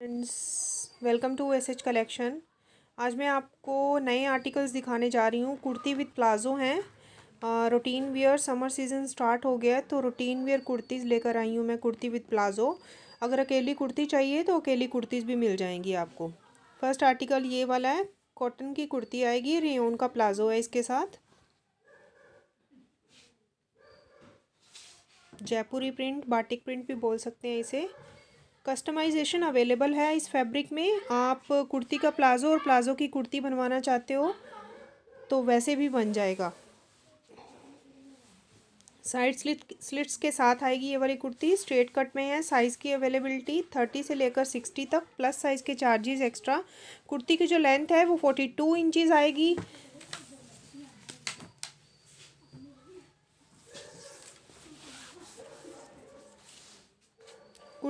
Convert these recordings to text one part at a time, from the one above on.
Friends welcome to S H collection आज मैं आपको नए आर्टिकल्स दिखाने जा रही हूँ। कुर्ती विद प्लाज़ो हैं। Routine wear summer season start हो गया है तो रूटीन वियर कुर्तीज़ लेकर आई हूँ मैं, कुर्ती विद प्लाज़ो अगर अकेली कुर्ती चाहिए तो अकेली कुर्तीज़ भी मिल जाएँगी आपको। फ़र्स्ट आर्टिकल ये वाला है कॉटन की कुर्ती आएगी रेन का प्लाज़ो है इसके साथ। जयपुरी प्रिंट बाटिक प्रिंट भी बोल सकते हैं इसे। कस्टमाइजेशन अवेलेबल है इस फैब्रिक में। आप कुर्ती का प्लाज़ो और प्लाज़ो की कुर्ती बनवाना चाहते हो तो वैसे भी बन जाएगा। साइड स्लिट, स्लिट्स के साथ आएगी ये वाली कुर्ती। स्ट्रेट कट में है, साइज़ की अवेलेबिलिटी थर्टी से लेकर सिक्सटी तक, प्लस साइज़ के चार्जेस एक्स्ट्रा। कुर्ती की जो लेंथ है वो फोर्टी टू इंचज़ आएगी।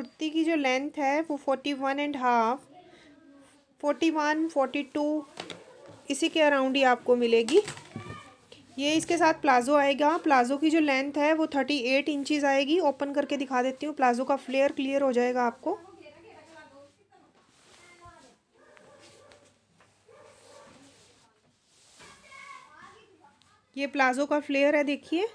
कुर्ती की जो लेंथ है वो forty one and half forty one forty two इसी के अराउंड ही आपको मिलेगी। ये इसके साथ प्लाज़ो आएगा। प्लाज़ो की जो लेंथ है वो थर्टी एट इंचज़ आएगी। ओपन करके दिखा देती हूँ। प्लाज़ो का फ्लेयर क्लियर हो जाएगा आपको। ये प्लाज़ो का फ्लेयर है, देखिए।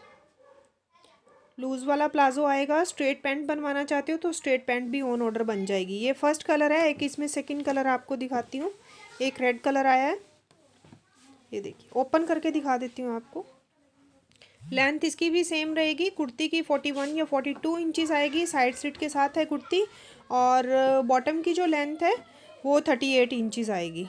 लूज़ वाला प्लाजो आएगा, स्ट्रेट पैंट बनवाना चाहते हो तो स्ट्रेट पैंट भी ऑन ऑर्डर बन जाएगी। ये फ़र्स्ट कलर है, एक इसमें सेकंड कलर आपको दिखाती हूँ। एक रेड कलर आया है। ये देखिए, ओपन करके दिखा देती हूँ आपको। लेंथ इसकी भी सेम रहेगी, कुर्ती की फोर्टी वन या फोर्टी टू इंचज़ आएगी, साइड सीट के साथ है कुर्ती। और बॉटम की जो लेंथ है, वो थर्टी एट आएगी।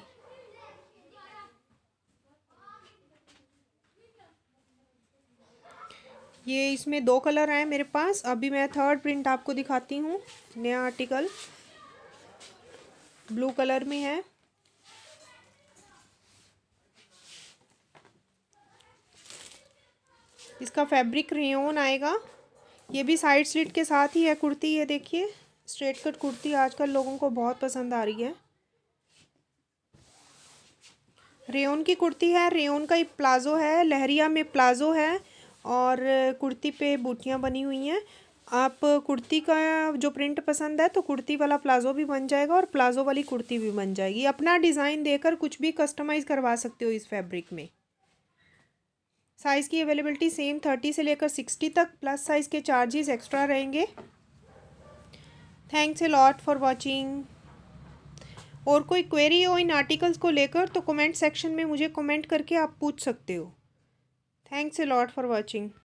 ये इसमें दो कलर आए मेरे पास। अभी मैं थर्ड प्रिंट आपको दिखाती हूँ। नया आर्टिकल ब्लू कलर में है। इसका फैब्रिक रेन आएगा। ये भी साइड स्लिट के साथ ही है कुर्ती, ये देखिए। स्ट्रेट कट कुर्ती आजकल लोगों को बहुत पसंद आ रही है। रेन की कुर्ती है। रेन का प्लाज़ो है। लहरिया में प्लाज़ो है। और कुर्ती पे बूटियाँ बनी हुई हैं। आप कुर्ती का जो प्रिंट पसंद है तो कुर्ती वाला प्लाज़ो भी बन जाएगा और प्लाज़ो वाली कुर्ती भी बन जाएगी। अपना डिज़ाइन देकर कुछ भी कस्टमाइज़ करवा सकते हो इस फैब्रिक में। साइज़ की अवेलेबिलिटी सेम थर्टी से लेकर सिक्सटी तक, प्लस साइज़ के चार्जेस एक्स्ट्रा रहेंगे। Thanks a lot for watching. और कोई क्वेरी हो इन आर्टिकल्स को लेकर तो कमेंट सेक्शन में मुझे कमेंट करके आप पूछ सकते हो। Thanks a lot for watching.